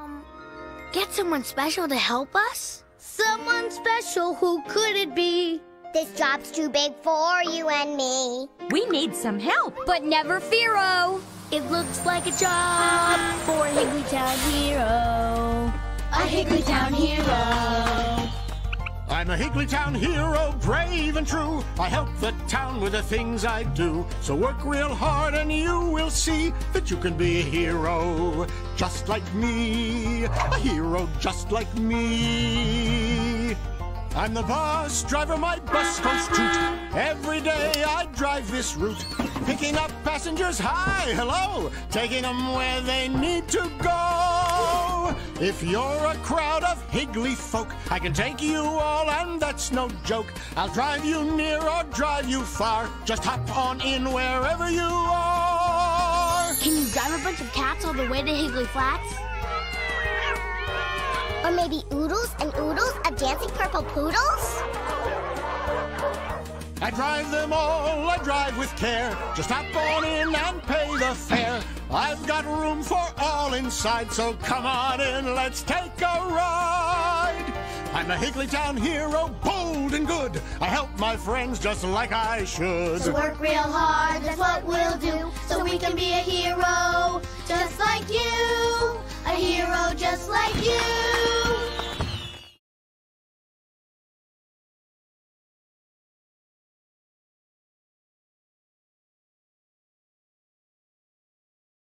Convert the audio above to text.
Um, get someone special to help us? Someone special, who could it be? This job's too big for you and me. We need some help. But never fear-o. It looks like a job for a Higglytown hero. A Higglytown hero. I'm a Higglytown hero, brave and true. I help the town with the things I do. So work real hard and you will see that you can be a hero just like me. A hero just like me. I'm the bus driver, my bus goes toot. Every day I drive this route, picking up passengers, hi, hello, taking them where they need to go. If you're a crowd of higgly folk, I can take you all, and that's no joke. I'll drive you near or drive you far. Just hop on in wherever you are. Can you drive a bunch of cats all the way to Higgly Flats? Or maybe oodles and oodles of dancing purple poodles? I drive them all, I drive with care. Just hop on in and pay the fare. I've got room for all inside, so come on in, let's take a ride. I'm a Higglytown hero, bold and good. I help my friends just like I should. So work real hard, that's what we'll do. So we can be a hero, just